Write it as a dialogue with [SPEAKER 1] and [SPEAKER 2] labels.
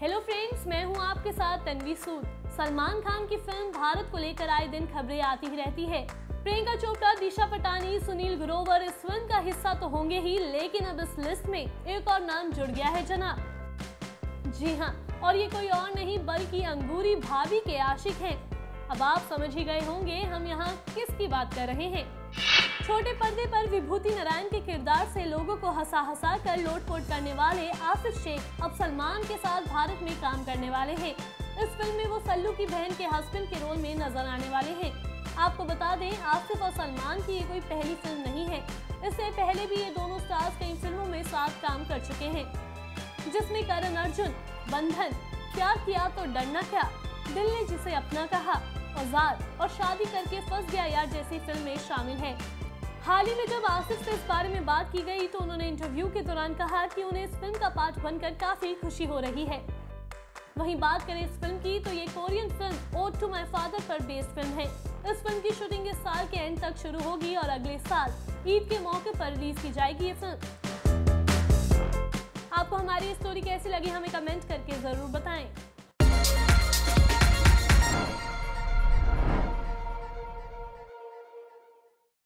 [SPEAKER 1] आपके साथ तनवी सूद। सलमान खान की फ़िल्म भारत को लेकर आए दिन खबरें आती ही रहती है। प्रियंका चोपड़ा, दिशा पटानी, सुनील ग्रोवर इस फ़िल्म का हिस्सा तो होंगे ही, लेकिन अब इस लिस्ट में एक और नाम जुड़ गया है जनाब जी हाँ और ये कोई और नहीं, बल्कि अंगूरी भाभी के आशिक हैं। अब आप समझ ही गए होंगे हम यहाँ किसकी बात कर रहे हैं। छोटे पर्दे पर विभूति नारायण के किरदार से लोगों को हंसा हंसा कर लोटपोट करने वाले आसिफ शेख अब सलमान के साथ भारत में काम करने वाले हैं। इस फ़िल्म में वो सल्लू की बहन के हस्बैंड के रोल में नज़र आने वाले हैं। आपको बता दें, आसिफ और सलमान की ये कोई पहली फ़िल्म नहीं है। इससे पहले भी ये दोनों स्टार्स कई फ़िल्मों में साथ काम कर चुके हैं। जिसमें करण अर्जुन, बंधन, प्यार किया तो डरना क्या? दिल ने जिसे अपना कहा औज़ार और शादी करके फंस गया यार जैसी फ़िल्में शामिल हैं। हाल ही में जब आसिफ से इस बारे में बात की गई तो उन्होंने इंटरव्यू के दौरान कहा कि उन्हें इस फ़िल्म का पार्ट बनकर काफ़ी खुशी हो रही है। वहीं बात करें इस फ़िल्म की तो ये Korean film ode to my father पर बेस्ड फ़िल्म है। इस फ़िल्म की शूटिंग इस साल के एंड तक शुरू होगी और अगले साल ईद के मौके पर रिलीज़ की जाएगी ये फ़िल्म आपको हमारी स्टोरी कैसी लगी, हमें कमेंट करके ज़रूर बताएँ।